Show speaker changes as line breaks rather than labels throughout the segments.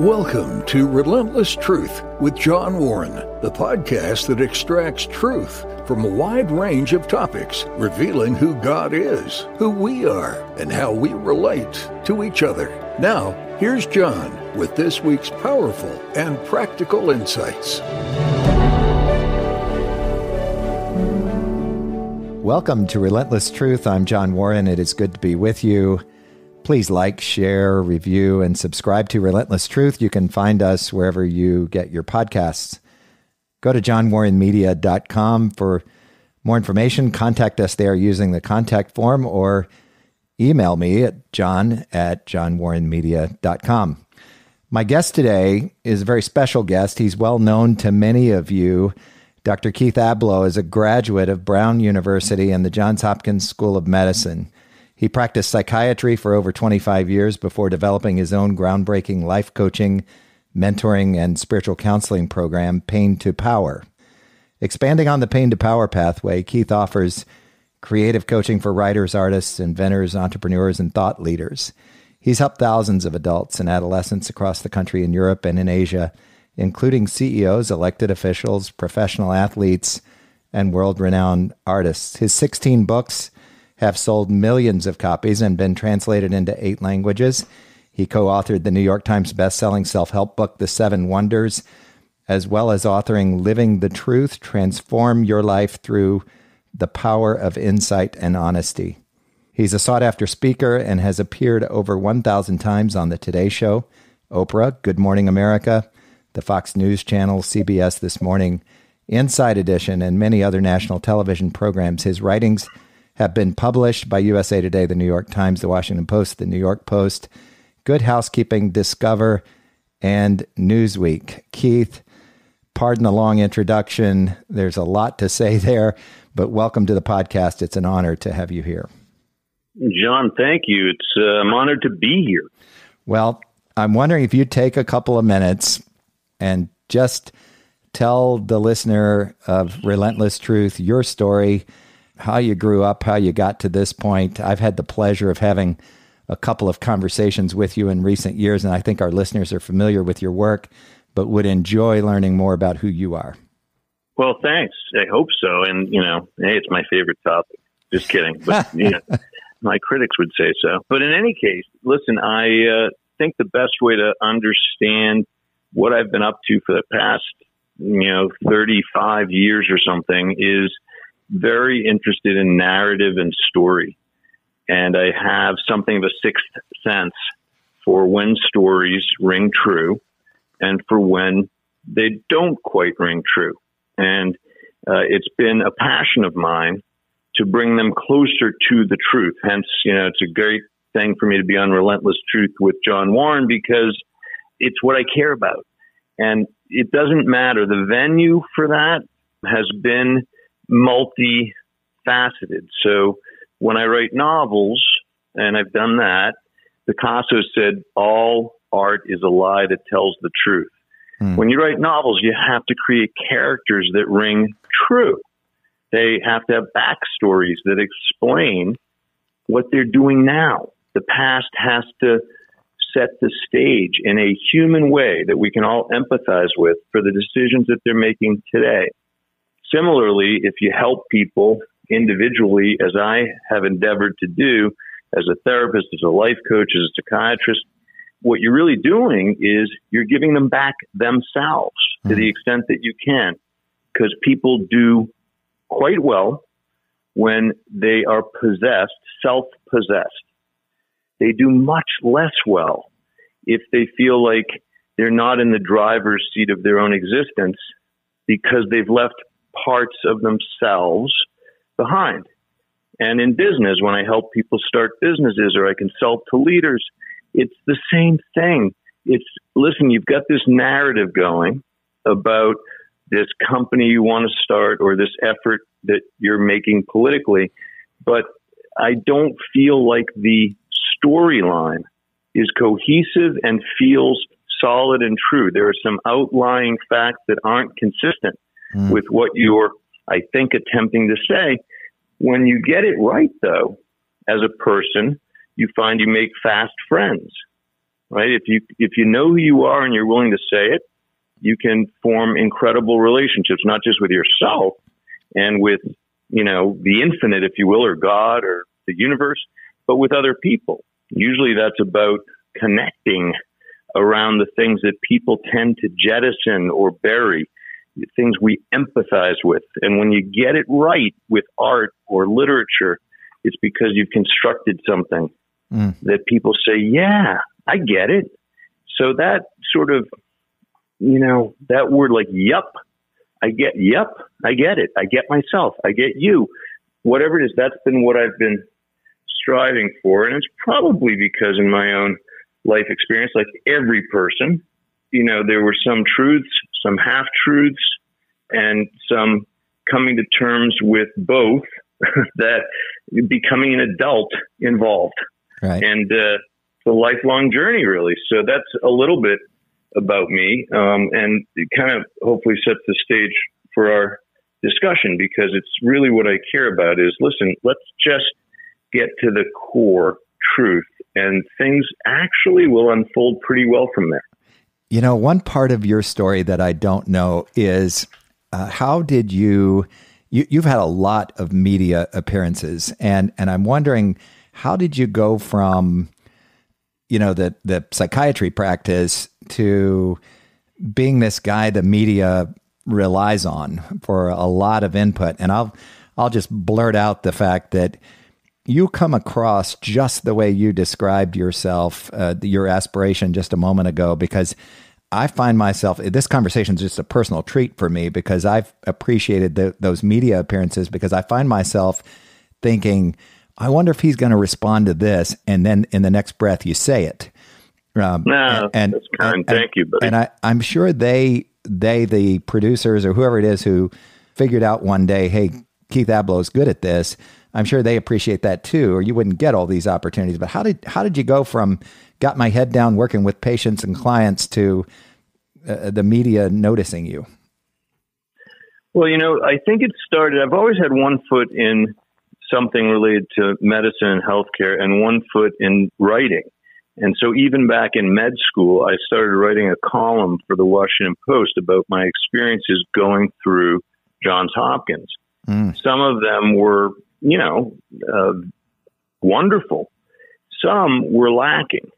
Welcome to Relentless Truth with John Warren, the podcast that extracts truth from a wide range of topics, revealing who God is, who we are, and how we relate to each other. Now, here's John with this week's powerful and practical insights.
Welcome to Relentless Truth. I'm John Warren. It is good to be with you. Please like, share, review, and subscribe to Relentless Truth. You can find us wherever you get your podcasts. Go to johnwarrenmedia.com for more information. Contact us there using the contact form or email me at john at johnwarrenmedia.com. My guest today is a very special guest. He's well known to many of you. Dr. Keith Ablow is a graduate of Brown University and the Johns Hopkins School of Medicine. He practiced psychiatry for over 25 years before developing his own groundbreaking life coaching, mentoring, and spiritual counseling program, Pain to Power. Expanding on the Pain to Power pathway, Keith offers creative coaching for writers, artists, inventors, entrepreneurs, and thought leaders. He's helped thousands of adults and adolescents across the country in Europe and in Asia, including CEOs, elected officials, professional athletes, and world renowned artists. His 16 books, have sold millions of copies and been translated into eight languages. He co authored the New York Times bestselling self help book, The Seven Wonders, as well as authoring Living the Truth Transform Your Life Through the Power of Insight and Honesty. He's a sought after speaker and has appeared over 1,000 times on The Today Show, Oprah, Good Morning America, the Fox News Channel, CBS This Morning, Inside Edition, and many other national television programs. His writings have been published by USA Today, the New York Times, the Washington Post, the New York Post, Good Housekeeping, Discover, and Newsweek. Keith, pardon the long introduction. There's a lot to say there, but welcome to the podcast. It's an honor to have you here.
John, thank you. It's uh, I'm honored to be here.
Well, I'm wondering if you'd take a couple of minutes and just tell the listener of Relentless Truth your story how you grew up, how you got to this point. I've had the pleasure of having a couple of conversations with you in recent years, and I think our listeners are familiar with your work, but would enjoy learning more about who you are.
Well, thanks. I hope so. And, you know, hey, it's my favorite topic. Just kidding. But, you know, my critics would say so. But in any case, listen, I uh, think the best way to understand what I've been up to for the past, you know, 35 years or something is – very interested in narrative and story. And I have something of a sixth sense for when stories ring true and for when they don't quite ring true. And uh, it's been a passion of mine to bring them closer to the truth. Hence, you know, it's a great thing for me to be on Relentless Truth with John Warren because it's what I care about. And it doesn't matter. The venue for that has been multifaceted. So when I write novels, and I've done that, Picasso said, all art is a lie that tells the truth. Mm. When you write novels, you have to create characters that ring true. They have to have backstories that explain what they're doing now. The past has to set the stage in a human way that we can all empathize with for the decisions that they're making today. Similarly, if you help people individually, as I have endeavored to do as a therapist, as a life coach, as a psychiatrist, what you're really doing is you're giving them back themselves mm-hmm. to the hmm. extent that you can, because people do quite well when they are possessed, self possessed. They do much less well if they feel like they're not in the driver's seat of their own existence because they've left parts of themselves behind. And in business, when I help people start businesses or I consult to leaders, it's the same thing. It's listen, you've got this narrative going about this company you want to start or this effort that you're making politically, but I don't feel like the storyline is cohesive and feels solid and true. There are some outlying facts that aren't consistent mm. with what you're, I think, attempting to say. When you get it right, though, as a person, you find you make fast friends. right? If you if you know who you are and you're willing to say it, you can form incredible relationships, not just with yourself and with you know the infinite, if you will, or God or the universe, but with other people. Usually, that's about connecting around the things that people tend to jettison or bury, things we empathize with. And when you get it right with art or literature, it's because you've constructed something mm. that people say, yeah, I get it. So that sort of, you know, that word like, yup, I get, yup, I get it. I get myself. I get you. Whatever it is, that's been what I've been striving for. And it's probably because in my own life experience, like every person, you know, there were some truths, some half truths, and some coming to terms with both that becoming an adult involved.
Right.
And uh, it's a lifelong journey, really. So that's a little bit about me. Um, and it kind of hopefully sets the stage for our discussion because it's really what I care about is listen, let's just get to the core truth and things actually will unfold pretty well from there.
You know, one part of your story that I don't know is uh, how did you, you you've had a lot of media appearances and and I'm wondering how did you go from you know the the psychiatry practice to being this guy the media relies on for a lot of input? And I'll I'll just blurt out the fact that you come across just the way you described yourself, uh, your aspiration just a moment ago, because I find myself, this conversation is just a personal treat for me because I've appreciated the, those media appearances because I find myself thinking, I wonder if he's going to respond to this. And then in the next breath, you say it.
Um, no, and, that's kind. And, Thank you, buddy.
And I, I'm sure they, they, the producers or whoever it is who figured out one day, hey, Keith Ablow is good at this. I'm sure they appreciate that too, or you wouldn't get all these opportunities. But how did how did you go from got my head down working with patients and clients to uh, the media noticing you?
Well, you know, I think it started. I've always had one foot in something related to medicine and healthcare, and one foot in writing. And so, even back in med school, I started writing a column for the Washington Post about my experiences going through Johns Hopkins. Mm. Some of them were you know, uh, wonderful. Some were lacking.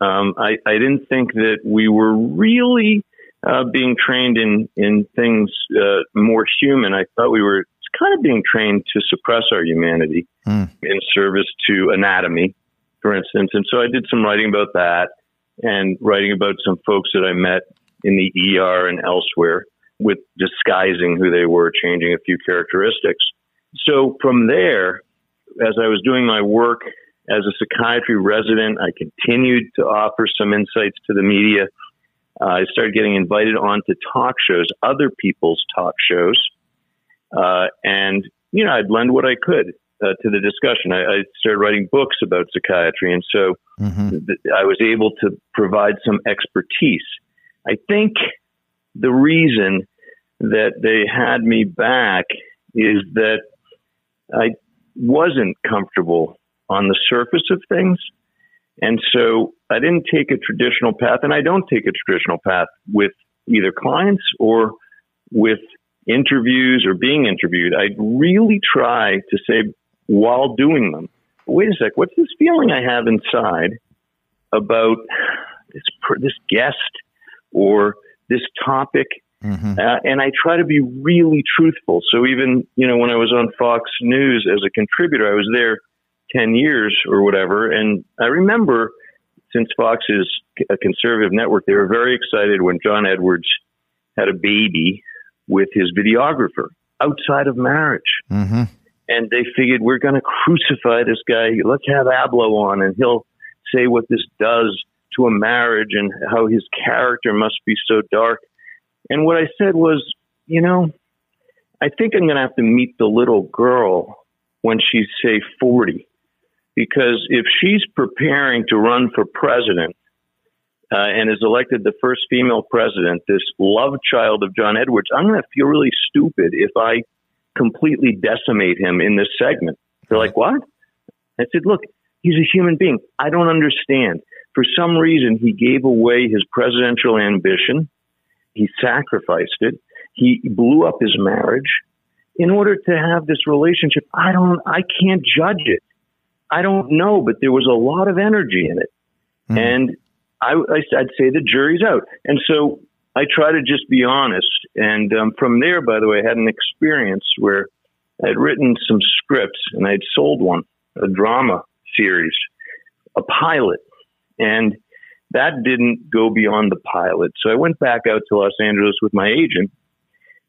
Um, I, I, didn't think that we were really uh, being trained in in things uh, more human. I thought we were kind of being trained to suppress our humanity mm. in service to anatomy, for instance. And so I did some writing about that and writing about some folks that I met in the ER and elsewhere with disguising who they were, changing a few characteristics. So from there, as I was doing my work as a psychiatry resident, I continued to offer some insights to the media. Uh, I started getting invited on to talk shows, other people's talk shows. Uh, and, you know, I'd lend what I could uh, to the discussion. I, I, started writing books about psychiatry. And so mm-hmm. th- I was able to provide some expertise. I think the reason that they had me back is that I wasn't comfortable on the surface of things. And so I didn't take a traditional path, and I don't take a traditional path with either clients or with interviews or being interviewed. I really try to say while doing them, wait a sec, what's this feeling I have inside about this this guest or this topic Mm-hmm. Uh, and I try to be really truthful. So even, you know, when I was on Fox News as a contributor, I was there 10 years or whatever. And I remember since Fox is a conservative network, they were very excited when John Edwards had a baby with his videographer outside of marriage. Mm-hmm. And they figured we're going to crucify this guy. Let's have Ablow on and he'll say what this does to a marriage and how his character must be so dark. And what I said was, you know, I think I'm going to have to meet the little girl when she's, say, 40. Because if she's preparing to run for president uh, and is elected the first female president, this love child of John Edwards, I'm going to feel really stupid if I completely decimate him in this segment. They're like, what? I said, look, he's a human being. I don't understand. for some reason, he gave away his presidential ambition. He sacrificed it. He blew up his marriage in order to have this relationship. I don't, I can't judge it. I don't know, but there was a lot of energy in it. Mm. And I, would say the jury's out. And so I try to just be honest. And um, from there, by the way, I had an experience where I'd written some scripts and I'd sold one, a drama series, a pilot. And that didn't go beyond the pilot. So I went back out to Los Angeles with my agent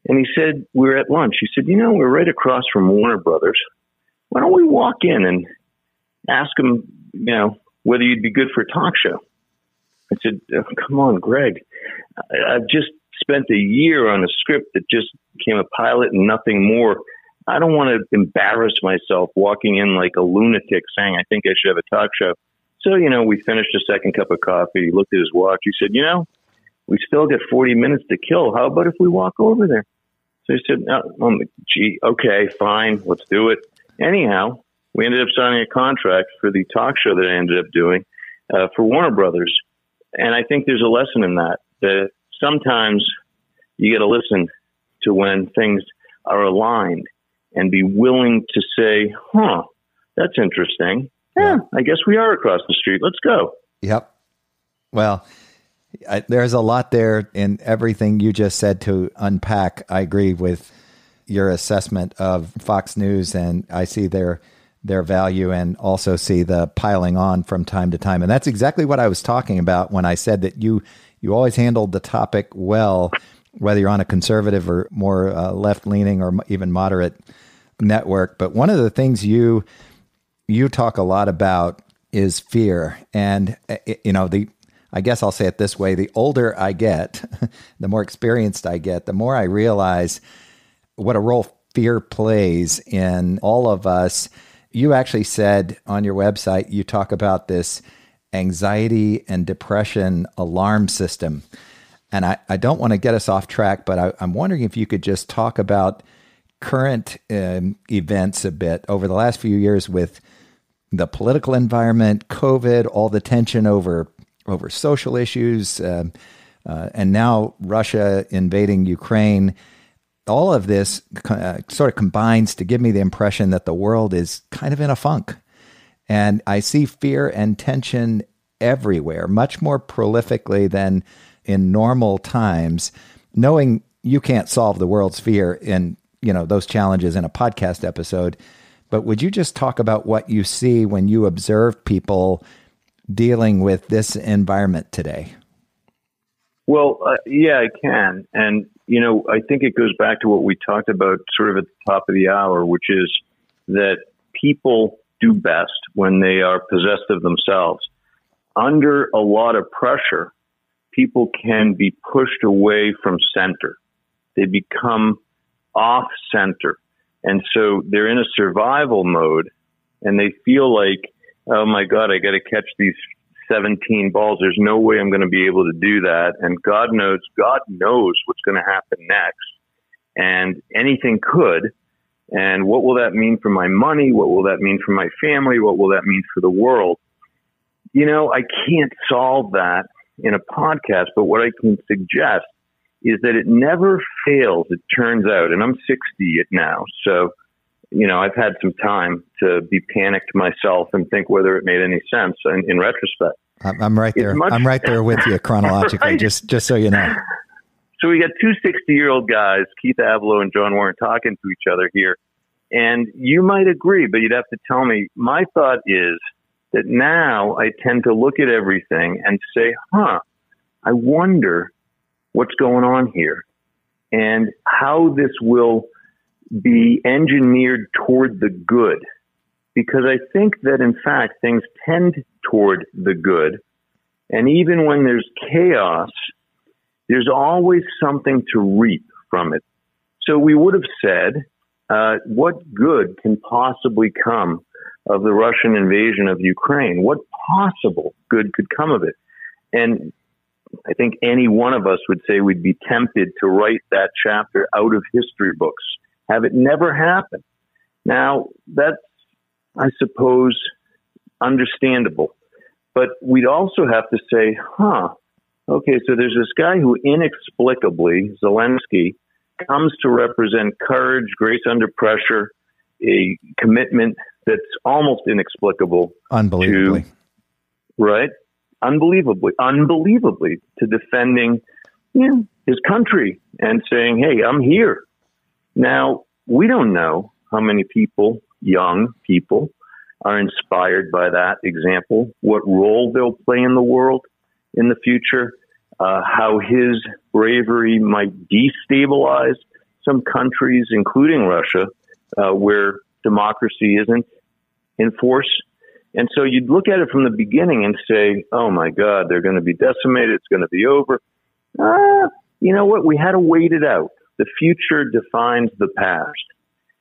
and he said, we were at lunch. He said, you know, we're right across from Warner Brothers. Why don't we walk in and ask them, you know, whether you'd be good for a talk show? I said, oh, come on, Greg. I've just spent a year on a script that just became a pilot and nothing more. I don't want to embarrass myself walking in like a lunatic saying I think I should have a talk show. So, you know, we finished a second cup of coffee. He looked at his watch. He said, you know, we still get 40 minutes to kill. How about if we walk over there? So he said, oh, oh, gee, okay, fine, let's do it. Anyhow, we ended up signing a contract for the talk show that I ended up doing uh, for Warner Brothers. And I think there's a lesson in that, that sometimes you got to listen to when things are aligned and be willing to say, huh, that's interesting. Yeah, I guess we are across the street. Let's go.
Yep. Well, I, there's a lot there in everything you just said to unpack. I agree with your assessment of Fox News, and I see their their value and also see the piling on from time to time. And that's exactly what I was talking about when I said that you you always handled the topic well, whether you're on a conservative or more uh, left leaning or even moderate network. But one of the things you you talk a lot about is fear, and uh, you know the. I guess I'll say it this way: the older I get, the more experienced I get, the more I realize what a role fear plays in all of us. You actually said on your website, you talk about this anxiety and depression alarm system. And I, I don't want to get us off track, but I, am wondering if you could just talk about current um, events a bit over the last few years with the political environment, COVID, all the tension over over social issues, um, uh, and now Russia invading Ukraine. All of this uh, sort of combines to give me the impression that the world is kind of in a funk. And I see fear and tension everywhere, much more prolifically than in normal times. Knowing you can't solve the world's fear in you know those challenges in a podcast episode, but would you just talk about what you see when you observe people dealing with this environment today?
Well, uh, yeah, I can. And, you know, I think it goes back to what we talked about sort of at the top of the hour, which is that people do best when they are possessed of themselves. Under a lot of pressure, people can be pushed away from center. They become off center. And so they're in a survival mode and they feel like, oh my God, I got to catch these 17 balls. There's no way I'm going to be able to do that. And God knows, God knows what's going to happen next. And anything could. And what will that mean for my money? What will that mean for my family? What will that mean for the world? You know, I can't solve that in a podcast, but what I can suggest is that it never fails, it turns out. And I'm 60 now. So, you know, I've had some time to be panicked myself and think whether it made any sense in, in retrospect.
I'm, right there. Much, I'm right there with you chronologically, right? just, just so you know.
So we got two 60 year old guys, Keith Ablow and John Warren, talking to each other here. And you might agree, but you'd have to tell me. My thought is that now I tend to look at everything and say, huh, I wonder what's going on here and how this will be engineered toward the good. Because I think that in fact things tend toward the good. And even when there's chaos, there's always something to reap from it. So we would have said, uh, what good can possibly come of the Russian invasion of Ukraine? What possible good could come of it? And I think any one of us would say we'd be tempted to write that chapter out of history books, have it never happen. Now, that's, I suppose, understandable. But we'd also have to say, huh, okay, so there's this guy who inexplicably, Zelensky, comes to represent courage, grace under pressure, a commitment that's almost inexplicable.
Unbelievably.
To, right? Unbelievably, unbelievably to defending you know, his country and saying, hey, I'm here. Now, we don't know how many people, young people, are inspired by that example, what role they'll play in the world in the future, uh, how his bravery might destabilize some countries, including Russia, uh, where democracy isn't in force. And so you'd look at it from the beginning and say, oh my God, they're going to be decimated. It's going to be over. Uh, you know what? We had to wait it out. The future defines the past.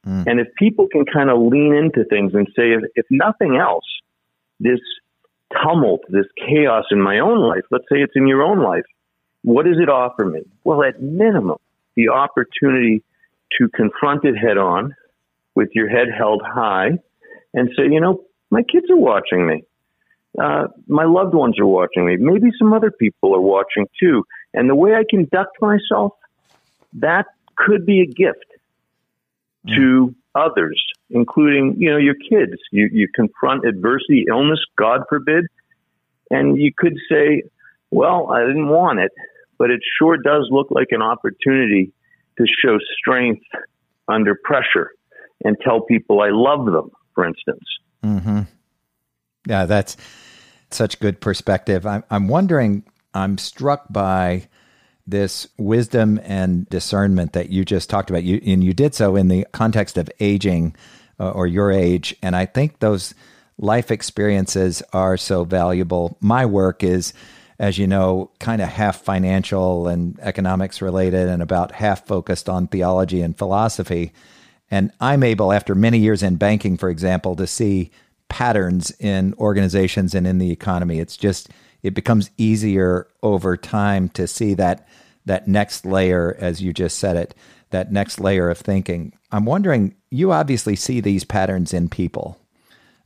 Mm. And if people can kind of lean into things and say, if, if nothing else, this tumult, this chaos in my own life, let's say it's in your own life, what does it offer me? Well, at minimum, the opportunity to confront it head on with your head held high and say, you know, my kids are watching me. Uh, my loved ones are watching me. Maybe some other people are watching too. And the way I conduct myself, that could be a gift mm. to others, including, you know, your kids. You, you confront adversity, illness, God forbid, and you could say, well, I didn't want it, but it sure does look like an opportunity to show strength under pressure and tell people I love them, for instance.
Mm-hmm. Yeah, that's such good perspective. I'm, I'm wondering, I'm struck by this wisdom and discernment that you just talked about. You, and you did so in the context of aging uh, or your age. And I think those life experiences are so valuable. My work is, as you know, kind of half financial and economics related and about half focused on theology and philosophy. And I'm able, after many years in banking, for example, to see patterns in organizations and in the economy. It's just it becomes easier over time to see that that next layer, as you just said it, that next layer of thinking. I'm wondering, you obviously see these patterns in people,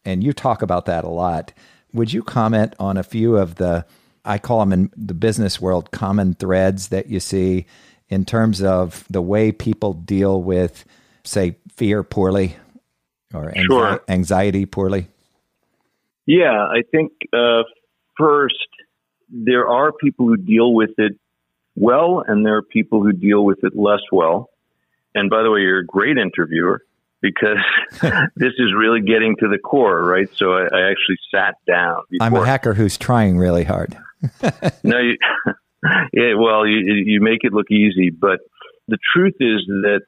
and you talk about that a lot. Would you comment on a few of the, I call them in the business world, common threads that you see in terms of the way people deal with, say, fear poorly or anxi- sure. anxiety poorly?
Yeah, I think uh, first, there are people who deal with it well, and there are people who deal with it less well. And by the way, you're a great interviewer because this is really getting to the core, right? So I, I actually sat down. Before.
I'm a hacker who's trying really hard.
no, you, yeah, well, you, you make it look easy, but the truth is that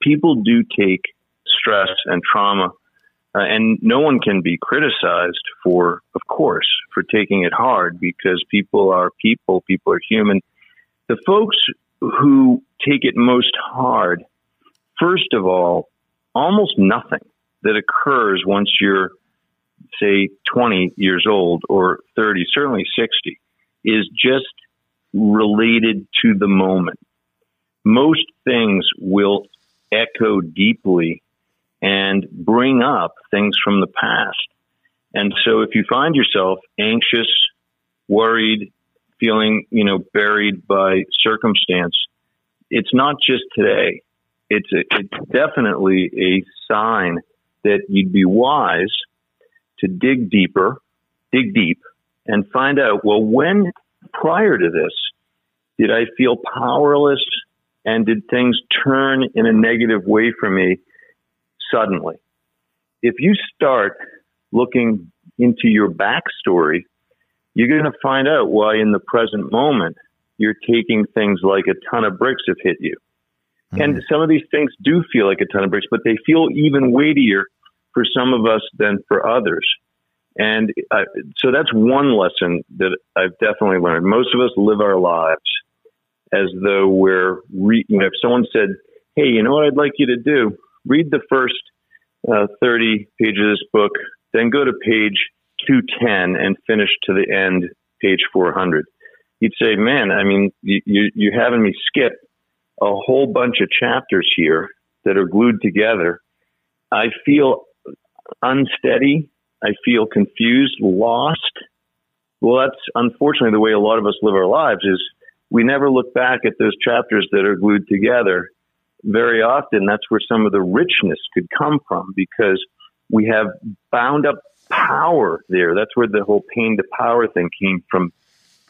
people do take stress and trauma uh, and no one can be criticized for, of course, for taking it hard because people are people, people are human. The folks who take it most hard, first of all, almost nothing that occurs once you're, say, 20 years old or 30, certainly 60, is just related to the moment. Most things will echo deeply and bring up things from the past. And so if you find yourself anxious, worried, feeling, you know, buried by circumstance, it's not just today. It's a, it's definitely a sign that you'd be wise to dig deeper, dig deep and find out, well, when prior to this did I feel powerless and did things turn in a negative way for me suddenly. If you start looking into your backstory, you're going to find out why in the present moment you're taking things like a ton of bricks have hit you. Mm-hmm. And some of these things do feel like a ton of bricks, but they feel even weightier for some of us than for others. And uh, so that's one lesson that I've definitely learned. Most of us live our lives as though we're, re- if someone said, Hey, you know what I'd like you to do? read the first uh, 30 pages of this book, then go to page 210 and finish to the end, page 400. You'd say, man, I mean, you, you, you're having me skip a whole bunch of chapters here that are glued together. I feel unsteady. I feel confused, lost. Well, that's unfortunately the way a lot of us live our lives is we never look back at those chapters that are glued together. Very often that's where some of the richness could come from because we have bound up power there. That's where the whole pain to power thing came from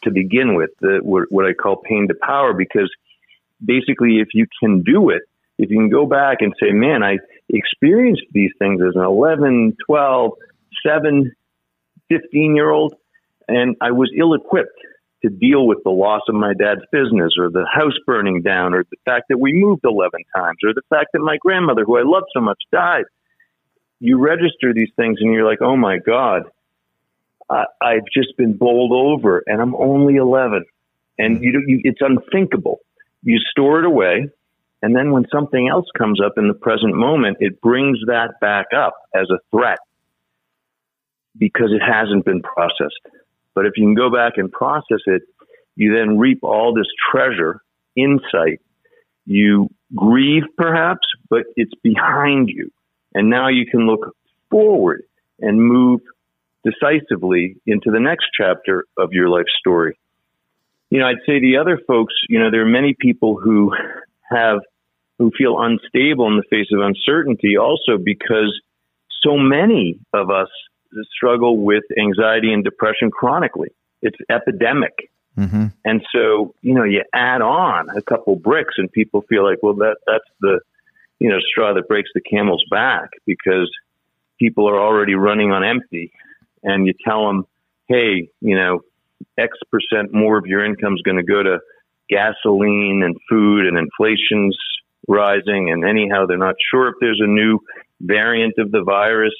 to begin with, the, what I call pain to power, because basically if you can do it, if you can go back and say, man, I experienced these things as an 11, 12, 7, 15 year old, and I was ill equipped to deal with the loss of my dad's business or the house burning down or the fact that we moved 11 times or the fact that my grandmother, who I loved so much, died. You register these things and you're like, oh my God, I, I've just been bowled over and I'm only 11. And you, you, it's unthinkable. You store it away. And then when something else comes up in the present moment, it brings that back up as a threat because it hasn't been processed. But if you can go back and process it, you then reap all this treasure, insight. You grieve perhaps, but it's behind you. And now you can look forward and move decisively into the next chapter of your life story. You know, I'd say the other folks, you know, there are many people who have, who feel unstable in the face of uncertainty also because so many of us struggle with anxiety and depression chronically. It's epidemic. Mm-hmm. And so, you know, you add on a couple bricks and people feel like, well, that, that's the, you know, straw that breaks the camel's back because people are already running on empty and you tell them, hey, you know, X percent more of your income is going to go to gasoline and food and inflation's rising. And anyhow, they're not sure if there's a new variant of the virus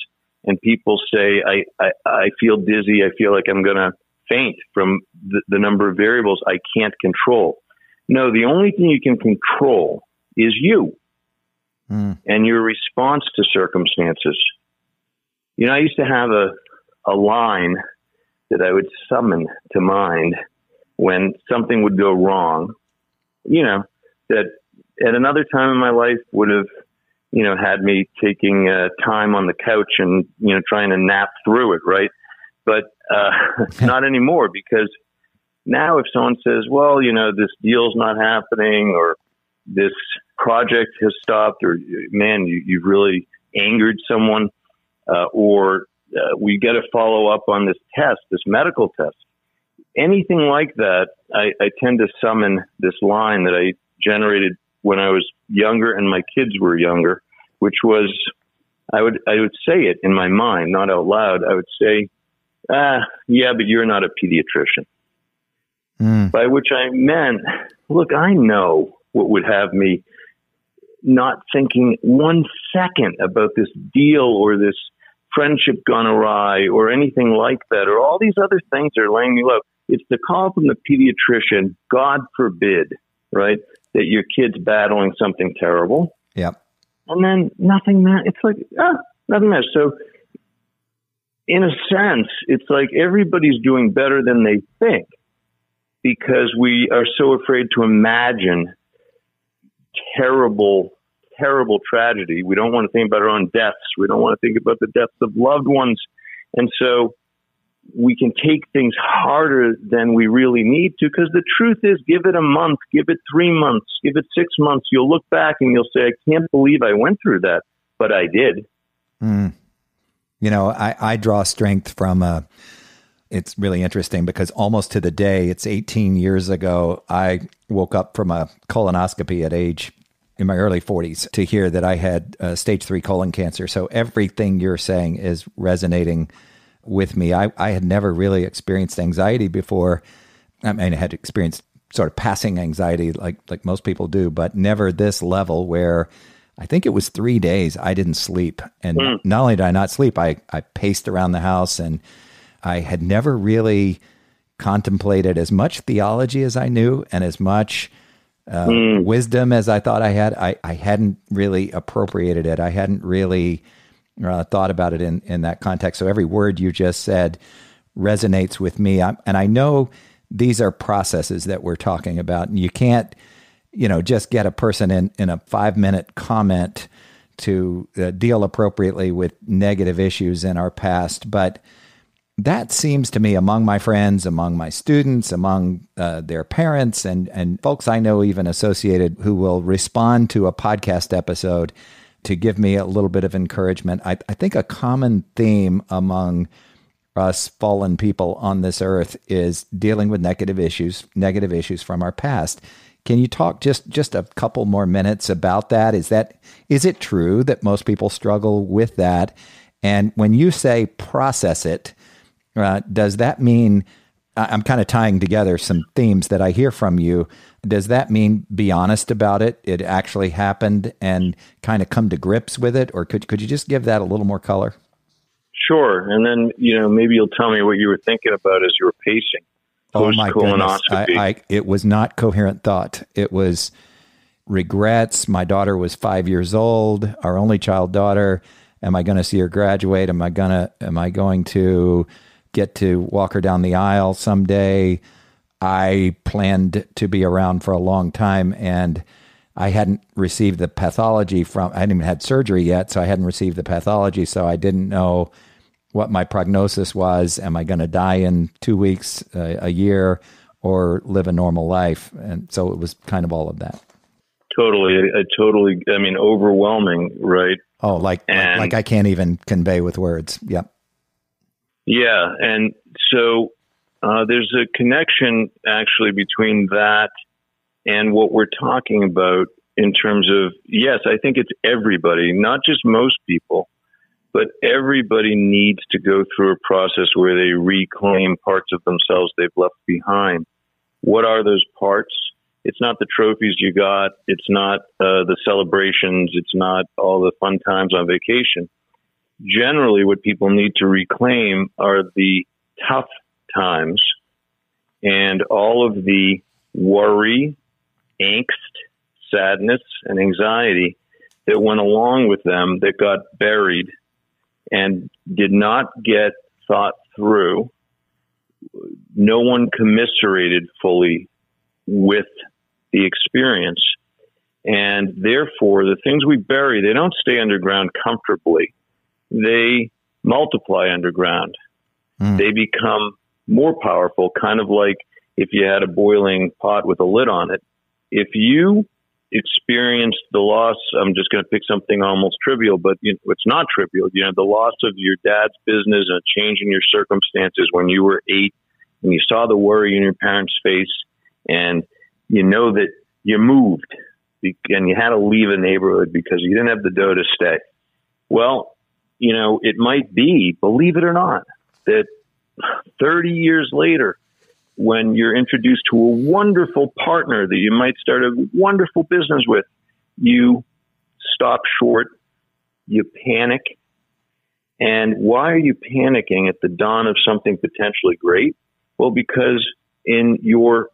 and people say, I, I, I feel dizzy. I feel like I'm going to faint from the, the number of variables I can't control. No, the only thing you can control is you mm. and your response to circumstances. You know, I used to have a, a line that I would summon to mind when something would go wrong, you know, that at another time in my life would have you know, had me taking uh, time on the couch and, you know, trying to nap through it, right? But uh, not anymore because now if someone says, well, you know, this deal's not happening or this project has stopped or, man, you, you've really angered someone uh, or uh, we get a follow up on this test, this medical test. Anything like that, I, I tend to summon this line that I generated when I was younger and my kids were younger, which was I would I would say it in my mind, not out loud. I would say, ah, yeah, but you're not a pediatrician. Mm. By which I meant, look, I know what would have me not thinking one second about this deal or this friendship gone awry or anything like that or all these other things that are laying me low. It's the call from the pediatrician, God forbid, right? that your kid's battling something terrible.
Yep.
And then nothing matters. It's like, ah, nothing matters. So, in a sense, it's like everybody's doing better than they think because we are so afraid to imagine terrible, terrible tragedy. We don't want to think about our own deaths. We don't want to think about the deaths of loved ones. And so we can take things harder than we really need to because the truth is give it a month, give it three months, give it six months. You'll look back and you'll say, I can't believe I went through that, but I did.
Mm. You know, I, I draw strength from, uh, it's really interesting because almost to the day, it's 18 years ago, I woke up from a colonoscopy at age in my early 40s to hear that I had uh, stage three colon cancer. So everything you're saying is resonating with me. I, I had never really experienced anxiety before. I mean, I had experienced sort of passing anxiety like like most people do, but never this level where I think it was three days I didn't sleep. And mm. not only did I not sleep, I, I paced around the house and I had never really contemplated as much theology as I knew and as much uh, mm. wisdom as I thought I had. I, I hadn't really appropriated it. I hadn't really uh, thought about it in, in that context. So every word you just said resonates with me. I'm, and I know these are processes that we're talking about. And you can't, you know, just get a person in, in a five minute comment to uh, deal appropriately with negative issues in our past. But that seems to me among my friends, among my students, among uh, their parents, and, and folks I know even associated who will respond to a podcast episode to give me a little bit of encouragement. I, I think a common theme among us fallen people on this earth is dealing with negative issues, negative issues from our past. Can you talk just just a couple more minutes about that? Is that is it true that most people struggle with that? And when you say process it, uh, does that mean I'm kind of tying together some themes that I hear from you? Does that mean be honest about it? It actually happened and kind of come to grips with it, or could could you just give that a little more color?
Sure, and then you know maybe you'll tell me what you were thinking about as you were pacing.
Oh my goodness! I, I, it was not coherent thought. It was regrets. My daughter was five years old, our only child daughter. Am I going to see her graduate? Am I gonna? Am I going to get to walk her down the aisle someday? I planned to be around for a long time, and I hadn't received the pathology from. I hadn't even had surgery yet, so I hadn't received the pathology, so I didn't know what my prognosis was. Am I going to die in two weeks, uh, a year, or live a normal life? And so it was kind of all of that.
Totally, I, totally. I mean, overwhelming, right?
Oh, like, and, like I can't even convey with words. Yep.
Yeah, and so uh, there's a connection actually between that and what we're talking about in terms of yes, I think it's everybody, not just most people but everybody needs to go through a process where they reclaim parts of themselves they've left behind. What are those parts? It's not the trophies you got. It's not uh, the celebrations. It's not all the fun times on vacation. Generally, what people need to reclaim are the tough times and all of the worry, angst, sadness, and anxiety that went along with them that got buried and did not get thought through. No one commiserated fully with the experience. And therefore, the things we bury, they don't stay underground comfortably. They multiply underground. Mm. They become more powerful, kind of like if you had a boiling pot with a lid on it. If you experienced the loss. I'm just going to pick something almost trivial, but you know, it's not trivial. You know, the loss of your dad's business and a change in your circumstances when you were eight and you saw the worry in your parents' face and you know that you moved and you had to leave a neighborhood because you didn't have the dough to stay. Well, you know, it might be, believe it or not, that 30 years later, when you're introduced to a wonderful partner that you might start a wonderful business with, you stop short, you panic. And why are you panicking at the dawn of something potentially great? Well, because in your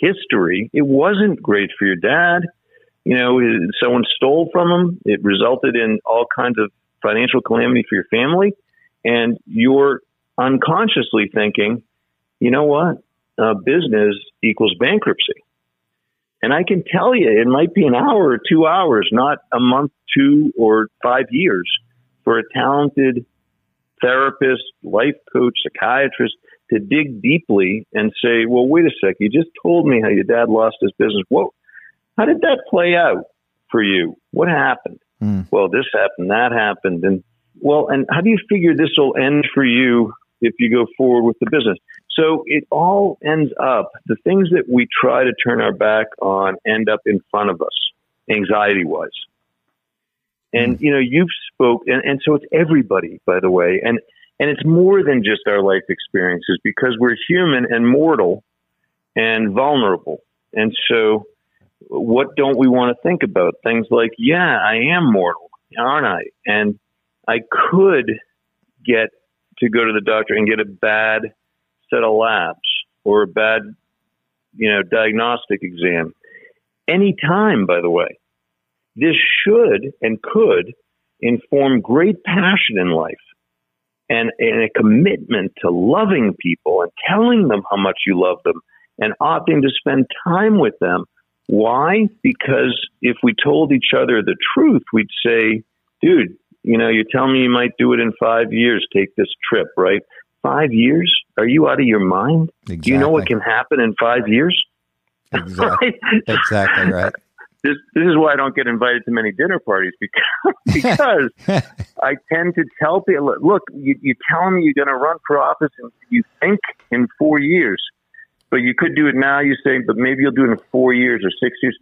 history, it wasn't great for your dad. You know, someone stole from him. It resulted in all kinds of financial calamity for your family. And you're unconsciously thinking, you know what? Uh, business equals bankruptcy. And I can tell you, it might be an hour or two hours, not a month, two, or five years for a talented therapist, life coach, psychiatrist to dig deeply and say, well, wait a sec, you just told me how your dad lost his business. Whoa, how did that play out for you? What happened? Mm. Well, this happened, that happened. And well, and how do you figure this will end for you if you go forward with the business? So it all ends up, the things that we try to turn our back on end up in front of us, anxiety wise. And, hmm. you know, you've spoke, and, and so it's everybody, by the way. And, and it's more than just our life experiences because we're human and mortal and vulnerable. And so what don't we want to think about? Things like, yeah, I am mortal, aren't I? And I could get to go to the doctor and get a bad set of labs or a bad, you know, diagnostic exam. Any time, by the way. This should and could inform great passion in life and, and a commitment to loving people and telling them how much you love them and opting to spend time with them. Why? Because if we told each other the truth, we'd say, dude, you know, you're telling me you might do it in five years, take this trip, right? Five years? Are you out of your mind?
Exactly.
Do you know what can happen in five years?
Exactly. exactly right.
This, this is why I don't get invited to many dinner parties because because I tend to tell people, look, you, you're telling me you're going to run for office and you think in four years, but you could do it now. You say, but maybe you'll do it in four years or six years.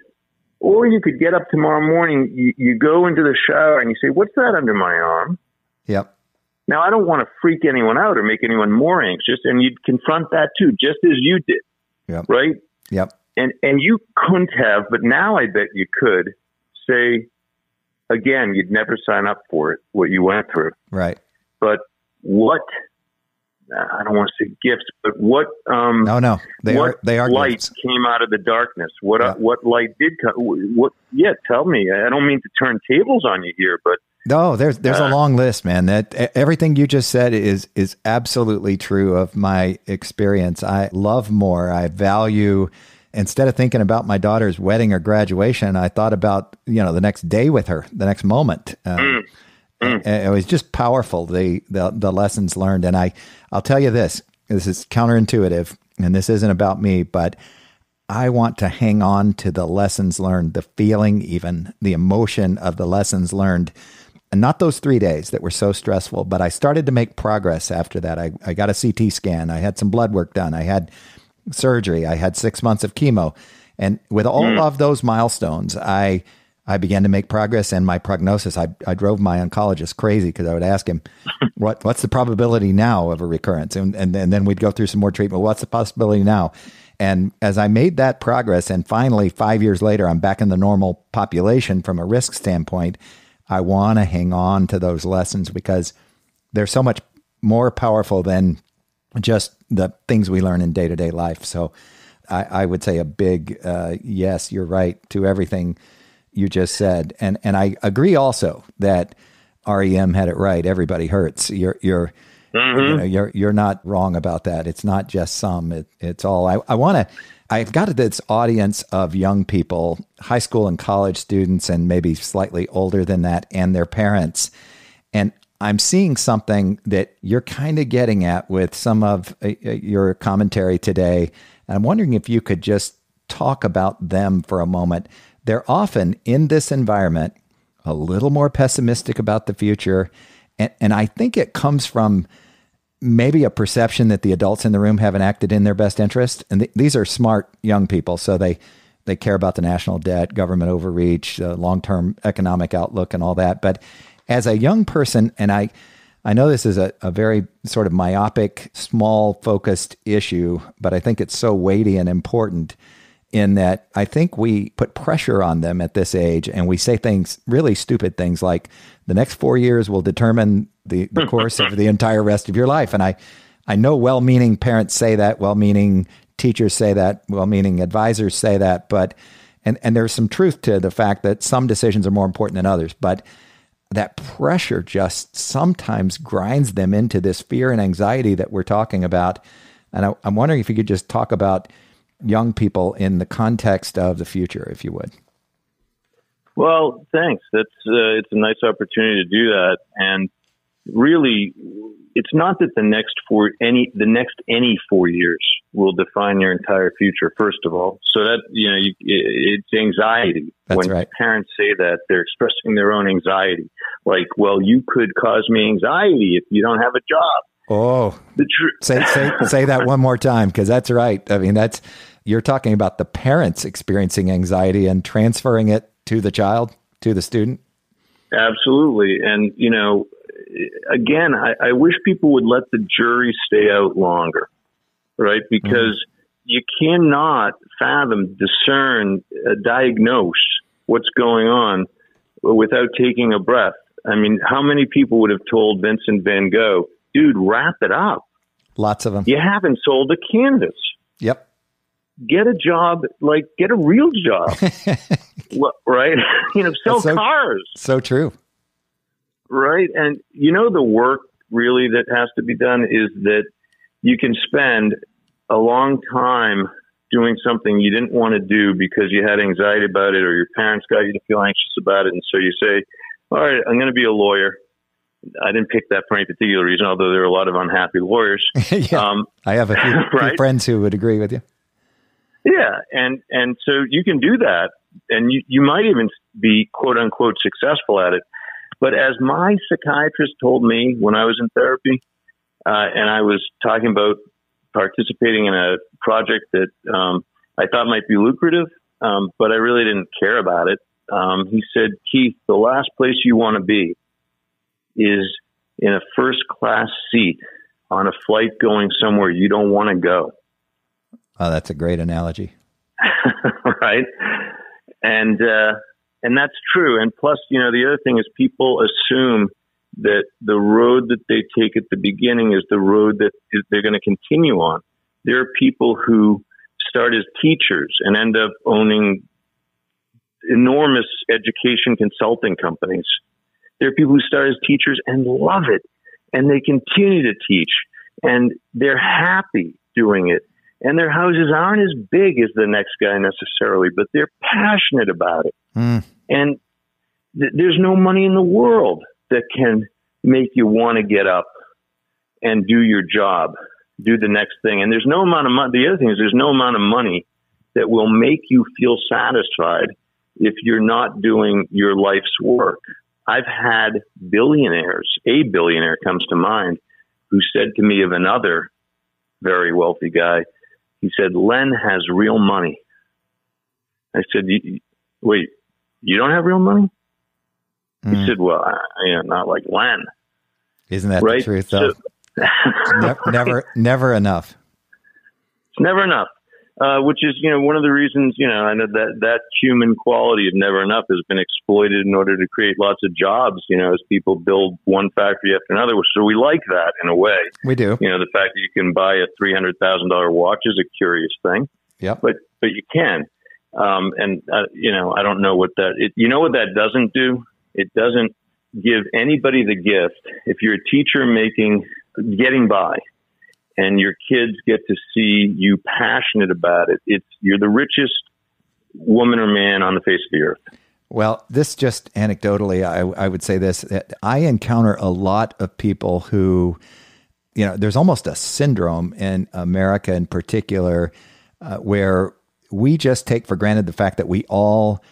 Or you could get up tomorrow morning, you, you go into the shower and you say, what's that under my arm?
Yep.
Now, I don't want to freak anyone out or make anyone more anxious, and you'd confront that too, just as you did.
Yep.
Right?
Yep.
And and you couldn't have, but now I bet you could say again, you'd never sign up for it, what you went through.
Right.
But what I don't want to say gifts, but what um
no no they are they are
light
gifts.
came out of the darkness? What uh, what light did come? What yeah? Tell me. I don't mean to turn tables on you here, but
No, there's there's a
Uh,
long list, man. That everything you just said is is absolutely true of my experience. I love more. I value instead of thinking about my daughter's wedding or graduation, I thought about you know the next day with her, the next moment. Um, Mm. and It was just powerful the, the the lessons learned, and I I'll tell you this. This is counterintuitive, and this isn't about me, but I want to hang on to the lessons learned, the feeling, even the emotion of the lessons learned. And not those three days that were so stressful, but I started to make progress after that. I, I got a CT scan. I had some blood work done. I had surgery. I had six months of chemo. And with all mm. of those milestones, I I began to make progress and my prognosis. I, I drove my oncologist crazy because I would ask him, what what's the probability now of a recurrence? And, and, and then we'd go through some more treatment. What's the possibility now? And as I made that progress, and finally, five years later, I'm back in the normal population from a risk standpoint, I want to hang on to those lessons because they're so much more powerful than just the things we learn in day to day life. So I, I would say a big uh, yes, you're right to everything you just said. And, and I agree also that REM had it right. Everybody hurts. You're, you're, you know, you're you're not wrong about that. It's not just some. It, it's all. I, I want to. I've got this audience of young people, high school and college students, and maybe slightly older than that, and their parents. And I'm seeing something that you're kind of getting at with some of uh, uh, your commentary today. And I'm wondering if you could just talk about them for a moment. They're often in this environment a little more pessimistic about the future. And, and I think it comes from maybe a perception that the adults in the room haven't acted in their best interest. And th- these are smart young people, so they they care about the national debt, government overreach, uh, long term economic outlook, and all that. But as a young person, and I I know this is a, a very sort of myopic, small focused issue, but I think it's so weighty and important in that I think we put pressure on them at this age and we say things, really stupid things like the next four years will determine the, the course of the entire rest of your life. And I, I know well meaning parents say that, well meaning teachers say that, well meaning advisors say that, but, and, and there's some truth to the fact that some decisions are more important than others. But that pressure just sometimes grinds them into this fear and anxiety that we're talking about. And I, I'm wondering if you could just talk about young people in the context of the future, if you would.
Well, thanks. That's uh, it's a nice opportunity to do that, and really, it's not that the next four any the next any four years will define your entire future. First of all, so that you know, you, it's anxiety.
That's
when
right.
parents say that, they're expressing their own anxiety. Like, well, you could cause me anxiety if you don't have a job.
Oh,
The truth.
say say say that one more time because that's right. I mean, that's you're talking about the parents experiencing anxiety and transferring it to the child, to the student.
Absolutely. And, you know, again, I, I wish people would let the jury stay out longer, right? Because you cannot fathom, discern, uh, diagnose what's going on without taking a breath. I mean, how many people would have told Vincent van Gogh, dude, wrap it up?
Lots of them.
You haven't sold a canvas.
Yep.
Get a job, like get a real job, Well, right? you know, sell
so-
cars.
So true.
right? And you know, the work really that has to be done is that you can spend a long time doing something you didn't want to do because you had anxiety about it or your parents got you to feel anxious about it. And so you say, all right, I'm going to be a lawyer. I didn't pick that for any particular reason, although there are a lot of unhappy lawyers.
yeah, um, I have a few, right? few friends who would agree with you.
Yeah, and and so you can do that, and you you might even be quote unquote successful at it. But as my psychiatrist told me when I was in therapy, uh, and I was talking about participating in a project that um, I thought might be lucrative, um, but I really didn't care about it. Um, he said, Keith, the last place you want to be is in a first class seat on a flight going somewhere you don't want to go.
Oh, that's a great analogy.
right. And, uh, and that's true. And plus, you know, the other thing is people assume that the road that they take at the beginning is the road that they're going to continue on. There are people who start as teachers and end up owning enormous education consulting companies. There are people who start as teachers and love it and they continue to teach and they're happy doing it. And their houses aren't as big as the next guy necessarily, but they're passionate about it. Mm. And th- there's no money in the world that can make you want to get up and do your job, do the next thing. And there's no amount of money. The other thing is there's no amount of money that will make you feel satisfied if you're not doing your life's work. I've had billionaires, a billionaire comes to mind, who said to me of another very wealthy guy, he said, Len has real money. I said, wait, you don't have real money? Mm. He said, well, I, you know, not like Len.
Isn't that right? the truth though? So, never, never, never enough.
It's never enough. Uh, which is, you know, one of the reasons, you know, I know that that human quality of never enough has been exploited in order to create lots of jobs, you know, as people build one factory after another. So we like that in a way.
We do.
You know, the fact that you can buy a $300,000 watch is a curious thing.
Yeah.
But, but you can. Um, and, uh, you know, I don't know what that, it, you know what that doesn't do? It doesn't give anybody the gift. If you're a teacher making, getting by, and your kids get to see you passionate about it, it's you're the richest woman or man on the face of the earth.
Well, this just anecdotally, I, I would say this: that I encounter a lot of people who, you know, there's almost a syndrome in America, in particular, uh, where we just take for granted the fact that we all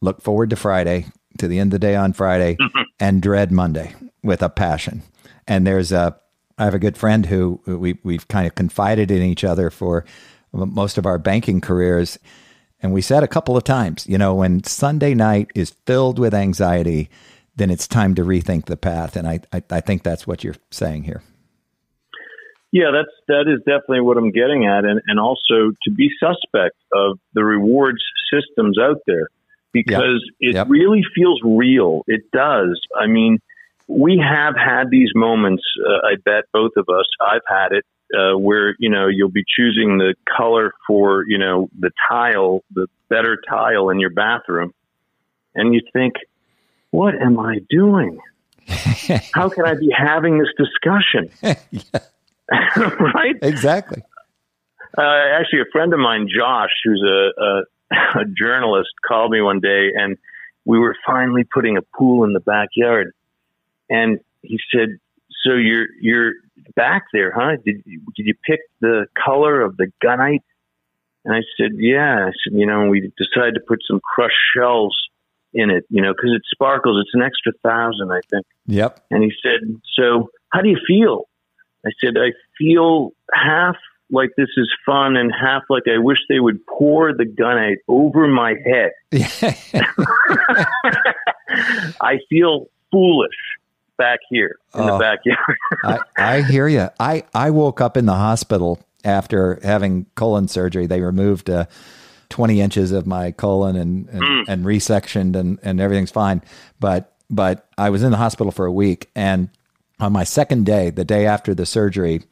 look forward to Friday, to the end of the day on Friday, and dread Monday with a passion. And there's a I have a good friend who we we've kind of confided in each other for most of our banking careers. And we said a couple of times, you know, when Sunday night is filled with anxiety, then it's time to rethink the path. And I, I, I think that's what you're saying here.
Yeah, that's that is definitely what I'm getting at, and and also to be suspect of the rewards systems out there because yep. it yep. really feels real. It does. I mean, we have had these moments. Uh, I bet both of us. I've had it uh, where you know you'll be choosing the color for you know the tile, the better tile in your bathroom, and you think, "What am I doing? How can I be having this discussion?" right?
Exactly.
Uh, actually, a friend of mine, Josh, who's a, a, a journalist, called me one day, and we were finally putting a pool in the backyard and he said, "So you're you're back there, huh? Did you, did you pick the color of the gunite?" And I said, "Yeah." I said, "You know, we decided to put some crushed shells in it, you know, because it sparkles. It's an extra thousand, I think."
Yep.
And he said, "So how do you feel?" I said, "I feel half like this is fun and half like I wish they would pour the gunite over my head. I feel foolish back here in the backyard.
I, I hear you. I, I woke up in the hospital after having colon surgery. They removed uh, 20 inches of my colon and, and, mm. and resectioned and, and everything's fine. But, but I was in the hospital for a week. And on my second day, the day after the surgery,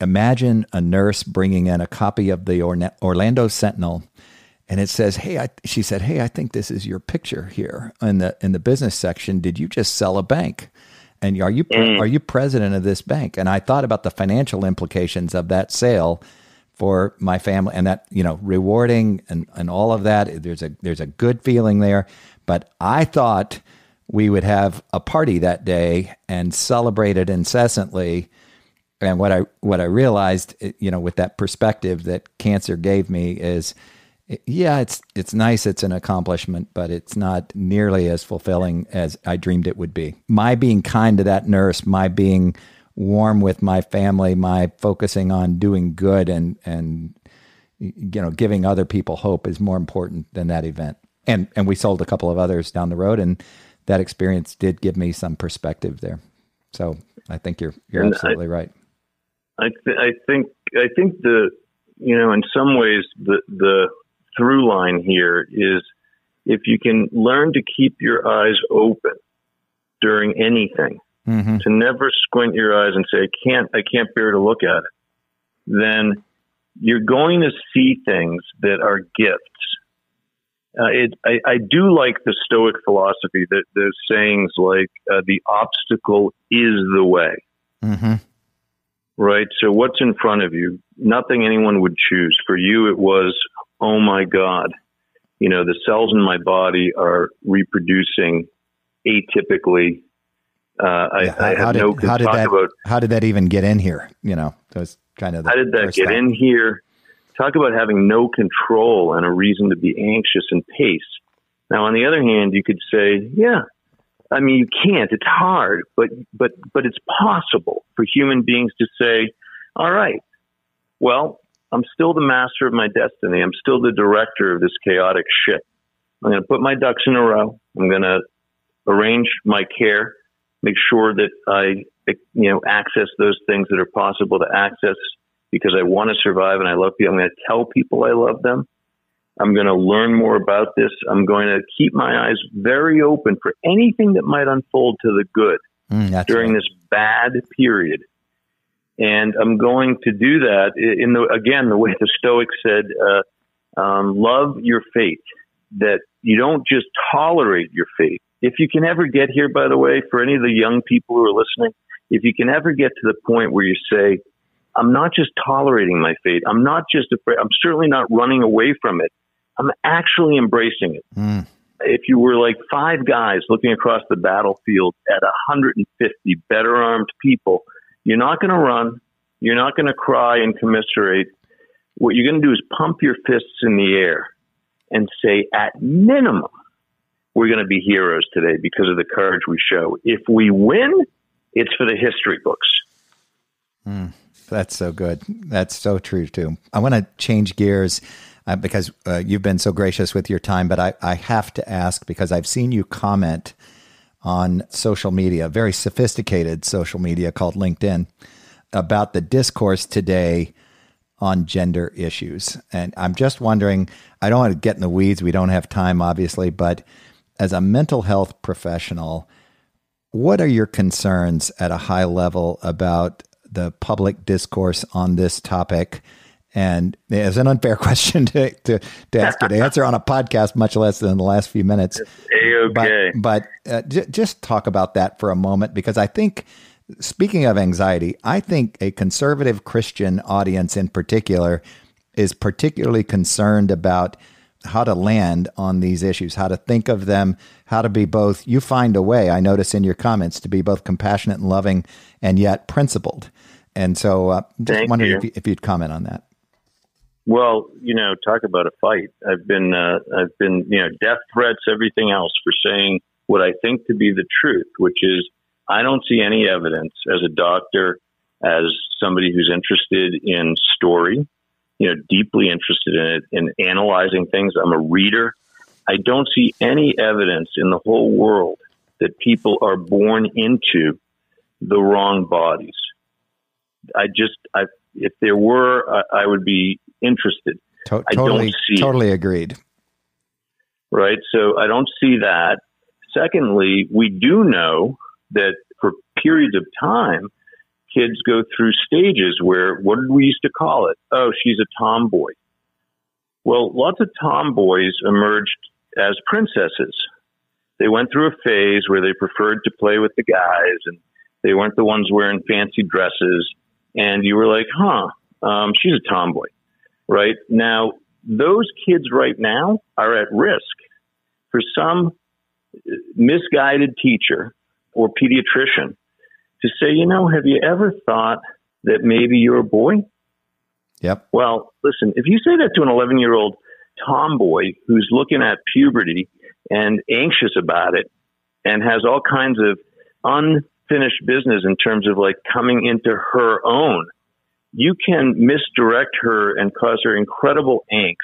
imagine a nurse bringing in a copy of the Orlando Sentinel and it says, "Hey," I, she said, "Hey, I think this is your picture here in the in the business section. Did you just sell a bank?" And are you mm. are you president of this bank? And I thought about the financial implications of that sale for my family and that, you know, rewarding and, and all of that. There's a there's a good feeling there. But I thought we would have a party that day and celebrate it incessantly. And what I what I realized, you know, with that perspective that cancer gave me is, yeah, it's it's nice, it's an accomplishment, but it's not nearly as fulfilling as I dreamed it would be. My being kind to that nurse, my being warm with my family, my focusing on doing good and and you know giving other people hope is more important than that event. And and we sold a couple of others down the road, and that experience did give me some perspective there. So I think you're you're and absolutely I, right.
I th- I think I think the you know in some ways the the through line here is if you can learn to keep your eyes open during anything mm-hmm. to never squint your eyes and say, I can't, I can't bear to look at it, then you're going to see things that are gifts. Uh, it, I, I, do like the Stoic philosophy that the sayings like uh, the obstacle is the way. Mm-hmm. Right. So what's in front of you? Nothing anyone would choose. For you, it was, oh my God, you know, the cells in my body are reproducing atypically uh, I, yeah, I, have did, no
how did that, about how did that even get in here. You know, those kind of
how did that get in here? Talk about having no control and a reason to be anxious and pace. Now, on the other hand, you could say, yeah, I mean, you can't. It's hard, but but but it's possible for human beings to say, all right, well, I'm still the master of my destiny. I'm still the director of this chaotic shit. I'm going to put my ducks in a row. I'm going to arrange my care make sure that I, you know, access those things that are possible to access because I want to survive and I love people. I'm going to tell people I love them. I'm going to learn more about this. I'm going to keep my eyes very open for anything that might unfold to the good mm, during right. this bad period. And I'm going to do that in the, again, the way the Stoics said, uh, um, love your fate, that you don't just tolerate your fate, if you can ever get here, by the way, for any of the young people who are listening, if you can ever get to the point where you say, I'm not just tolerating my fate. I'm not just afraid. I'm certainly not running away from it. I'm actually embracing it. Mm. If you were like five guys looking across the battlefield at 150 better armed people, you're not going to run. You're not going to cry and commiserate. What you're going to do is pump your fists in the air and say, at minimum, we're going to be heroes today because of the courage we show. If we win, it's for the history books.
Mm, that's so good. That's so true, too. I want to change gears uh, because uh, you've been so gracious with your time, but I, I have to ask because I've seen you comment on social media, very sophisticated social media called LinkedIn, about the discourse today on gender issues. And I'm just wondering, I don't want to get in the weeds. We don't have time, obviously, but as a mental health professional, what are your concerns at a high level about the public discourse on this topic? And it's an unfair question to, to, to ask you to answer on a podcast, much less than the last few minutes.
A-okay.
But, but uh, j- just talk about that for a moment, because I think, speaking of anxiety, I think a conservative Christian audience in particular is particularly concerned about how to land on these issues, how to think of them, how to be both. You find a way, I notice in your comments, to be both compassionate and loving, and yet principled. And so, uh, just Thank wondering you. if, you, if you'd comment on that.
Well, you know, talk about a fight. I've been, uh, I've been, you know, death threats, everything else for saying what I think to be the truth, which is I don't see any evidence as a doctor, as somebody who's interested in story, you know, deeply interested in it in analyzing things. I'm a reader. I don't see any evidence in the whole world that people are born into the wrong bodies. I just, I, if there were, I, I would be interested.
To- totally, totally it. agreed.
Right. So I don't see that. Secondly, we do know that for periods of time, kids go through stages where, what did we used to call it? Oh, she's a tomboy. Well, lots of tomboys emerged as princesses. They went through a phase where they preferred to play with the guys and they weren't the ones wearing fancy dresses. And you were like, huh, um, she's a tomboy, right? Now, those kids right now are at risk for some misguided teacher or pediatrician to say, you know, have you ever thought that maybe you're a boy?
Yep.
Well, listen, if you say that to an 11 year old tomboy who's looking at puberty and anxious about it and has all kinds of unfinished business in terms of like coming into her own, you can misdirect her and cause her incredible angst.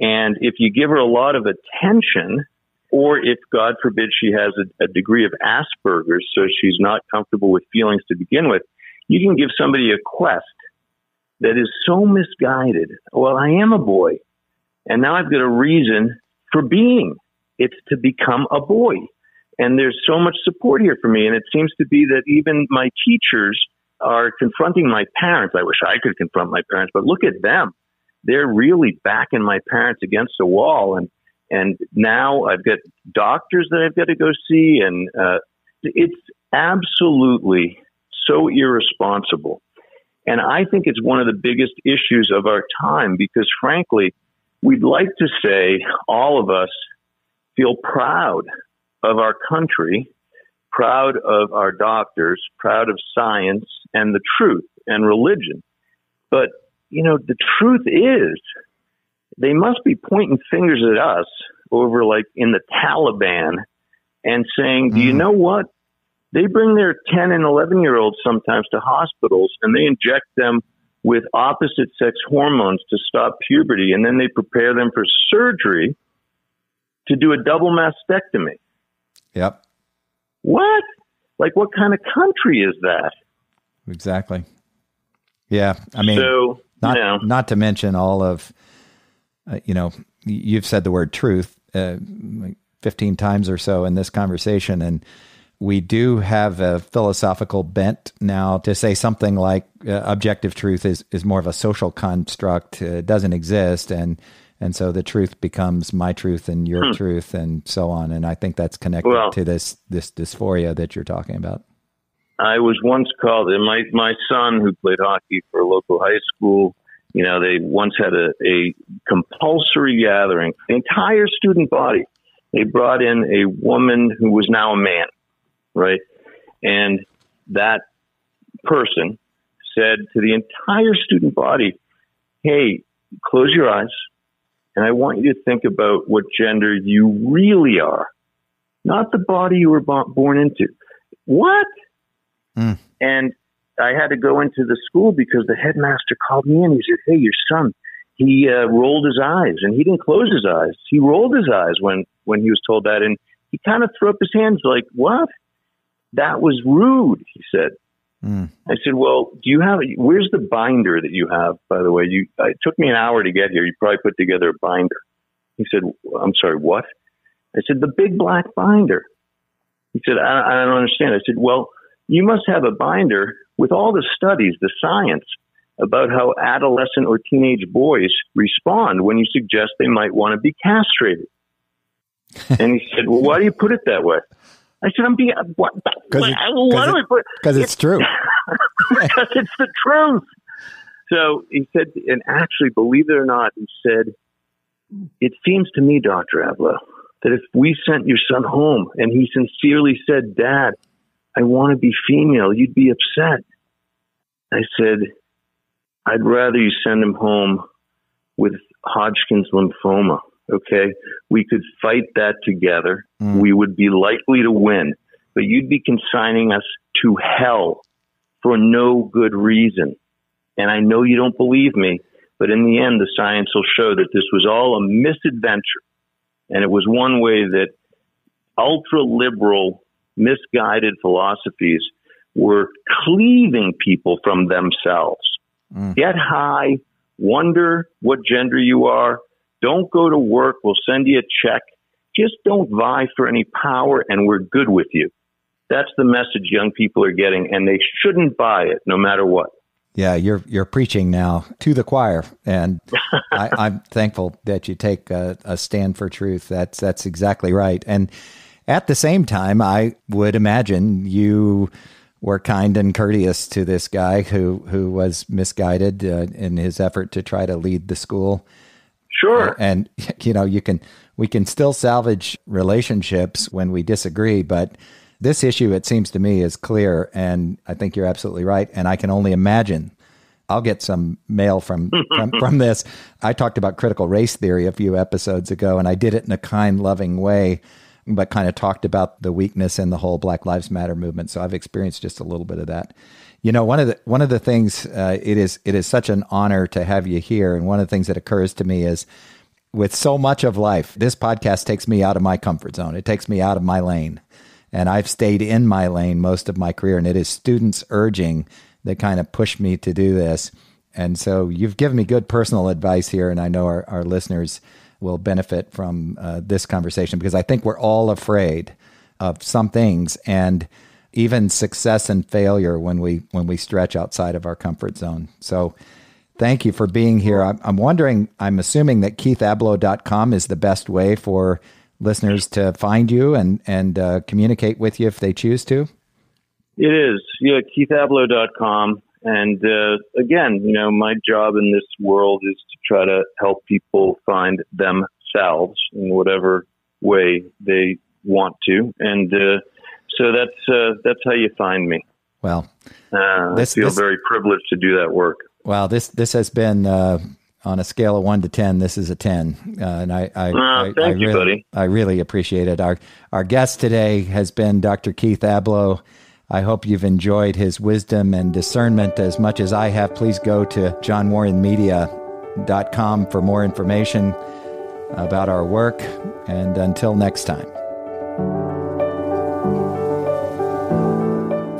And if you give her a lot of attention, or if God forbid she has a, a degree of Asperger's, so she's not comfortable with feelings to begin with, you can give somebody a quest that is so misguided. Well, I am a boy, and now I've got a reason for being. It's to become a boy. And there's so much support here for me. And it seems to be that even my teachers are confronting my parents. I wish I could confront my parents, but look at them. They're really backing my parents against the wall. And, and now I've got doctors that I've got to go see. And, uh, it's absolutely so irresponsible. And I think it's one of the biggest issues of our time because frankly, we'd like to say all of us feel proud of our country, proud of our doctors, proud of science and the truth and religion. But, you know, the truth is they must be pointing fingers at us over like in the Taliban and saying, do you mm. know what? They bring their 10 and 11 year olds sometimes to hospitals and they inject them with opposite sex hormones to stop puberty. And then they prepare them for surgery to do a double mastectomy.
Yep.
What? Like, what kind of country is that?
Exactly. Yeah. I mean,
so,
not,
you know.
not to mention all of, uh, you know, you've said the word truth uh, 15 times or so in this conversation. And, we do have a philosophical bent now to say something like uh, objective truth is, is more of a social construct, uh, doesn't exist, and and so the truth becomes my truth and your hmm. truth, and so on. And I think that's connected well, to this this dysphoria that you're talking about.
I was once called, and my my son who played hockey for a local high school. You know, they once had a, a compulsory gathering, the entire student body. They brought in a woman who was now a man right? And that person said to the entire student body, Hey, close your eyes. And I want you to think about what gender you really are, not the body you were born into. What? Mm. And I had to go into the school because the headmaster called me in. He said, Hey, your son, he uh, rolled his eyes and he didn't close his eyes. He rolled his eyes when, when he was told that. And he kind of threw up his hands like, What? That was rude, he said. Mm. I said, well, do you have, where's the binder that you have, by the way? You, it took me an hour to get here. You probably put together a binder. He said, I'm sorry, what? I said, the big black binder. He said, I, I don't understand. I said, well, you must have a binder with all the studies, the science about how adolescent or teenage boys respond when you suggest they might want to be castrated. and he said, well, why do you put it that way? I said, I'm being, what, what, why do I put?
Because it's true.
Because it's the truth. So he said, and actually, believe it or not, he said, it seems to me, Dr. Ablow, that if we sent your son home and he sincerely said, Dad, I want to be female, you'd be upset. I said, I'd rather you send him home with Hodgkin's lymphoma Okay. We could fight that together. Mm. We would be likely to win, but you'd be consigning us to hell for no good reason. And I know you don't believe me, but in the end, the science will show that this was all a misadventure. And it was one way that ultra liberal, misguided philosophies were cleaving people from themselves. Mm. Get high, wonder what gender you are, don't go to work. We'll send you a check. Just don't vie for any power and we're good with you. That's the message young people are getting and they shouldn't buy it no matter what.
Yeah, you're you're preaching now to the choir, and I, am thankful that you take a, a stand for truth. That's that's exactly right. And at the same time, I would imagine you were kind and courteous to this guy who who was misguided uh, in his effort to try to lead the school
Sure.
And, you know, you can, we can still salvage relationships when we disagree, but this issue, it seems to me, is clear. And I think you're absolutely right. And I can only imagine I'll get some mail from, from, from this. I talked about critical race theory a few episodes ago, and I did it in a kind, loving way, but kind of talked about the weakness in the whole Black Lives Matter movement. So I've experienced just a little bit of that. You know, one of the one of the things uh, it is it is such an honor to have you here, and one of the things that occurs to me is with so much of life, this podcast takes me out of my comfort zone. It takes me out of my lane, and I've stayed in my lane most of my career. And it is students urging that kind of push me to do this. And so you've given me good personal advice here, and I know our, our listeners will benefit from uh, this conversation because I think we're all afraid of some things. And even success and failure when we when we stretch outside of our comfort zone. So thank you for being here. I'm, I'm wondering, I'm assuming that keithablow.com is the best way for listeners to find you and, and uh, communicate with you if they choose to.
It is. Yeah, keithablow.com. And uh, again, you know, my job in this world is to try to help people find themselves in whatever way they want to. And uh, so that's uh, that's how you find me.
Well,
uh, this, I feel this, very privileged to do that work.
Well, this this has been uh, on a scale of one to ten. This is a ten, uh, and I I,
I,
I,
you,
really,
buddy.
I really appreciate it. Our our guest today has been Dr. Keith Ablow. I hope you've enjoyed his wisdom and discernment as much as I have. Please go to johnwarrenmedia.com for more information about our work. And until next time.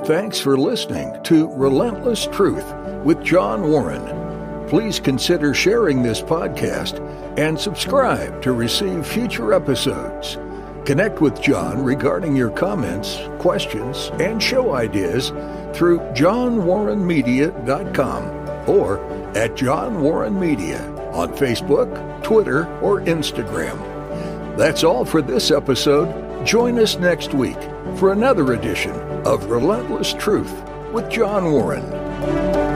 Thanks for listening to Relentless Truth with John Warren. Please consider sharing this podcast and subscribe to receive future episodes. Connect with John regarding your comments, questions, and show ideas through johnwarrenmedia.com or at John Warren Media on Facebook, Twitter, or Instagram. That's all for this episode. Join us next week for another edition of Relentless Truth with John Warren.